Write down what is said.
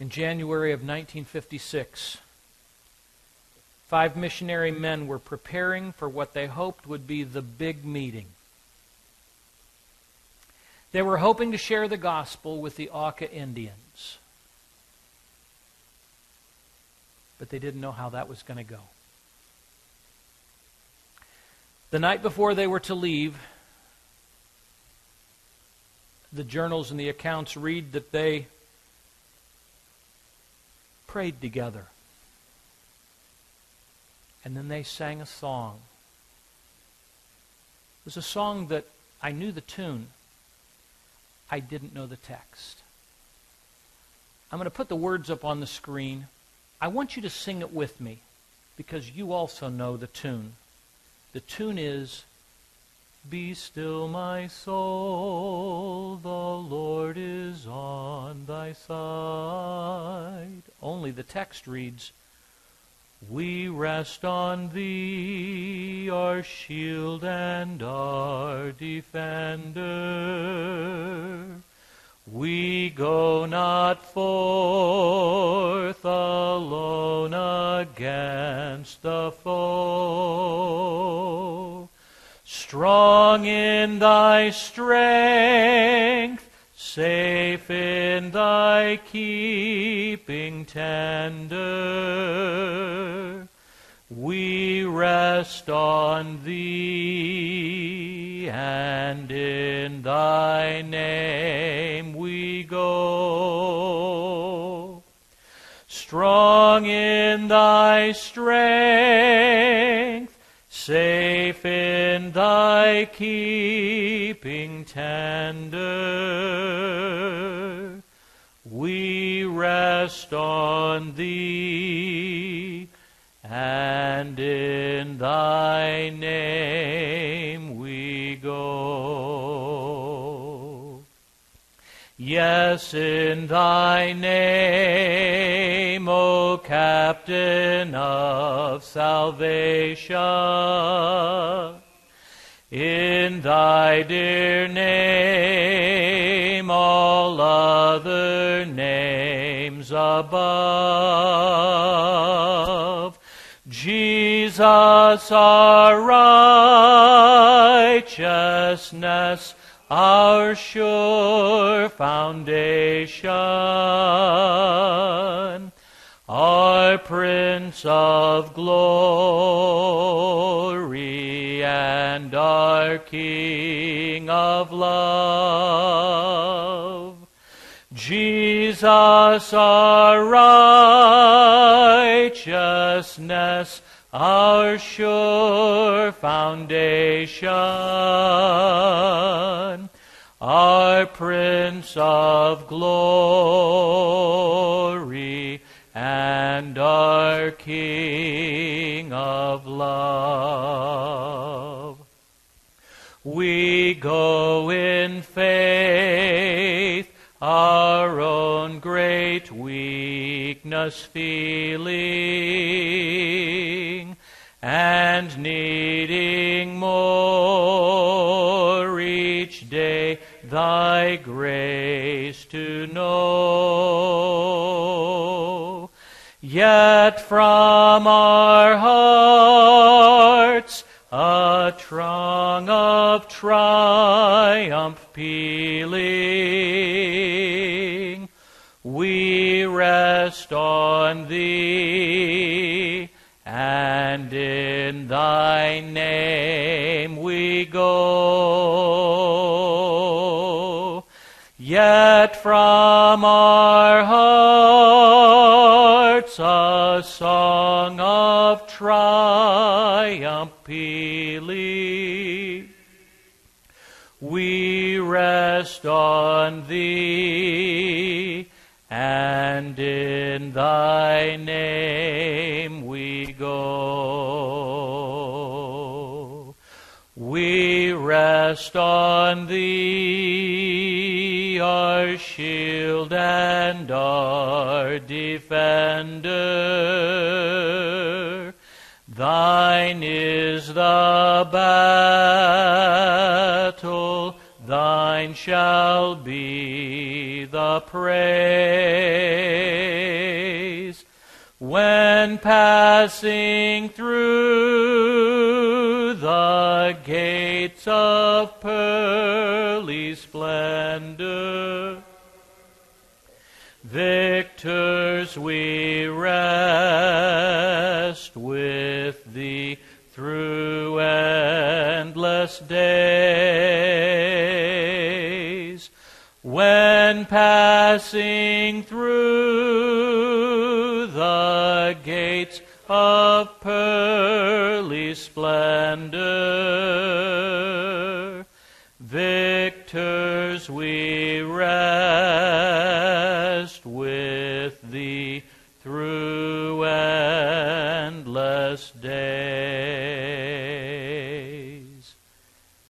in January of 1956. Five missionary men were preparing for what they hoped would be the big meeting. They were hoping to share the gospel with the Auca Indians. But they didn't know how that was going to go. The night before they were to leave, the journals and the accounts read that they prayed together. And then they sang a song. It was a song that I knew the tune. I didn't know the text. I'm going to put the words up on the screen. I want you to sing it with me because you also know the tune. The tune is Be still, my soul, the Lord is on thy side. Only the text reads, We rest on thee, our shield and our defender. We go not forth alone against the foe. Strong in thy strength, safe in thy keeping tender. We rest on thee, and in thy name we go. Strong in thy strength, safe in thy keeping tender. We rest on thee, and in thy name Yes, in thy name, O Captain of salvation, in thy dear name, all other names above. Jesus, our righteousness, our sure foundation, our Prince of glory and our King of love. Jesus, our righteousness, our sure foundation, our Prince of glory and our King of love. We go in faith, our own great weakness feeling, and needing more each day thy grace to know. Yet from our hearts a throng of triumph pealing, we rest on thee, and in thy name we go. Yet from our hearts a song of triumph pealing, we rest on thee, and in thy name We rest on thee, our shield and our defender. Thine is the battle, thine shall be the praise. When passing through the gates of pearly splendor, victors we rest with thee through endless days. When passing through the gates of pearly splendor, victors we rest